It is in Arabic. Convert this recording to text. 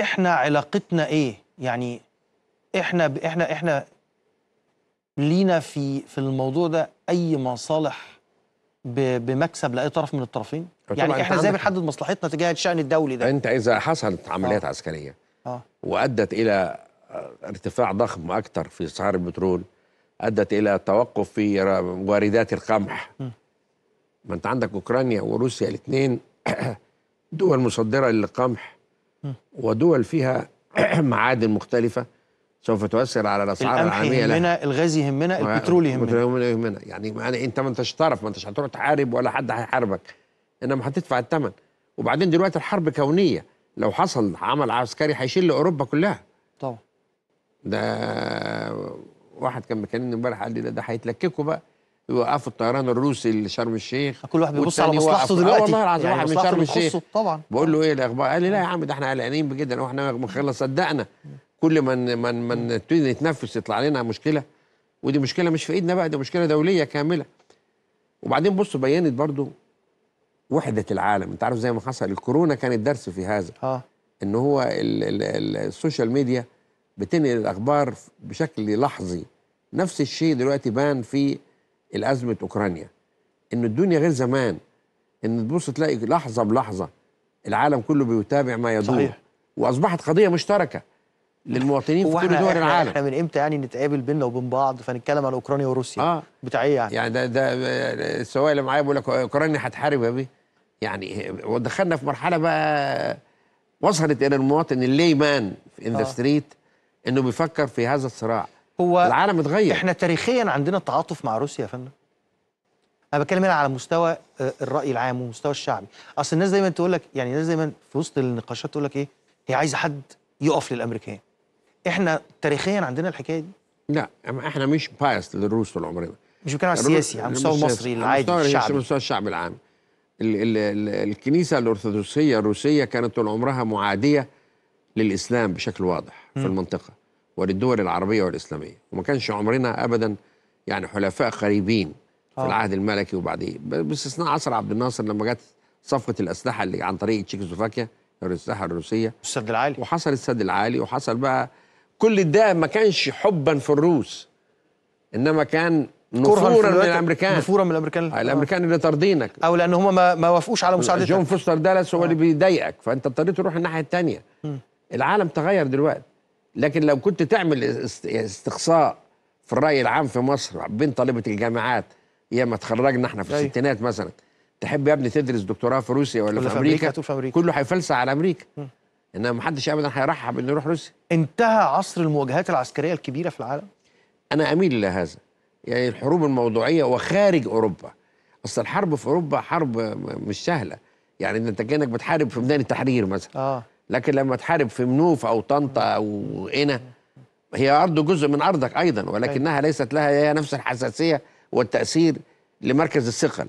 إحنا علاقتنا إيه يعني إحنا ب... إحنا إحنا لينا في في الموضوع ده أي مصالح ب... بمكسب لأي طرف من الطرفين يعني إحنا إزاي بنحدد مصلحتنا تجاه الشأن الدولي ده أنت إذا حصلت عمليات آه. عسكرية آه وأدت إلى ارتفاع ضخم أكثر في اسعار البترول أدت إلى توقف في واردات القمح م. ما أنت عندك أوكرانيا وروسيا الاثنين دول مصدرة للقمح. ودول فيها معادن مختلفة سوف تؤثر على الأسعار العالمية. يهمنا الغاز يهمنا البترول يهمنا. البترول يهمنا. يعني يعني أنت ما أنتش طرف ما أنتش هتروح تحارب ولا حد هيحاربك. إنما هتدفع الثمن وبعدين دلوقتي الحرب كونية. لو حصل عمل عسكري هيشيل أوروبا كلها. طبعا. ده واحد كان بيكلمني امبارح قال لي ده هيتلككوا بقى. يوقفوا الطيران الروسي لشرم الشيخ كل واحد بيبص على مصلحته دلوقتي. والله العظيم يعني واحد من شرم الشيخ. طبعا. بقول له إيه الأخبار؟ قال لي لا يا عم ده إحنا قلقانين جدا وإحنا مخلص صدقنا. كل ما ن- ما نبتدي نتنفس يطلع لنا مشكلة. ودي مشكلة مش في إيدنا بقى دي مشكلة دولية كاملة. وبعدين بصوا بينت برضو وحدة العالم. أنت عارف زي ما حصل الكورونا كانت درس في هذا. آه. إن هو ال ال ال ال social media بتنقل الأخبار بشكل لحظي. نفس الشيء دلوقتي بان في الأزمة أوكرانيا. إن الدنيا غير زمان. إن تبص تلاقي لحظة بلحظة العالم كله بيتابع ما يدور. صحيح. وأصبحت قضية مشتركة للمواطنين في كل دول العالم. إحنا من إمتى يعني نتقابل بينا وبين بعض؟ فنتكلم عن أوكرانيا وروسيا. آه. بتاع إيه يعني؟ يعني ده ده السواق اللي معايا بيقول لك أوكرانيا هتحارب يا بيه يعني ودخلنا في مرحلة بقى وصلت إلى المواطن اللي man in the آه. street إنه بيفكر في هذا الصراع. هو العالم اتغير. إحنا تاريخيا عندنا تعاطف مع روسيا يا فندم. أنا بتكلم هنا على مستوى آه، الرأي العام ومستوى الشعبي. أصل الناس دايما تقول لك يعني الناس دايما في وسط النقاشات تقول لك إيه؟ هي عايزة حد يقف للامريكان إحنا تاريخيا عندنا الحكاية دي. لا إحنا مش biased للروس طول عمرنا. مش بتكلم على السياسي على المستوى المصري العادي الشعبي. مستوى الشعب العام. ال ال ال الكنيسة الأرثوذكسية الروسية كانت طول عمرها معادية للإسلام بشكل واضح في مم. المنطقة. وللدول العربية والإسلامية. وما كانش عمرنا ابدا يعني حلفاء قريبين في آه. العهد الملكي وبعديه باستثناء عصر عبد الناصر لما جت صفقة الأسلحة اللي عن طريق تشيكوسلوفاكيا الأسلحة الروسية. السد العالي. وحصل السد العالي وحصل بقى كل ده ما كانش حبا في الروس إنما كان نفورا من الأمريكان. نفورا من الأمريكان. آه، الأمريكان اللي طاردينك. أو لأن هم ما, ما وافقوش على مساعدتك. جون فوستر دالاس هو اللي بيضايقك. فأنت اضطريت تروح الناحية الثانية. العالم تغير دلوقتي. لكن لو كنت تعمل است- استقصاء في الرأي العام في مصر بين طلبه الجامعات يا ما تخرجنا إحنا في أيوة. الستينات مثلا تحب يا ابني تدرس دكتوراه في روسيا ولا, في أمريكا, في أمريكا. كله هيفلسع على أمريكا. مم. إنما ما حدش ابدا هيرحب إنه يروح روسيا. انتهى عصر المواجهات العسكرية الكبيرة في العالم؟ أنا أميل إلى هذا. يعني الحروب الموضوعية وخارج أوروبا. أصل الحرب في أوروبا حرب م- مش سهلة. يعني أنت كأنك بتحارب في ميدان التحرير مثلا. آه. لكن لما تحارب في منوف أو طنطا أو قنا هي أرض جزء من أرضك أيضا ولكنها ليست لها هي نفس الحساسية والتأثير لمركز الثقل.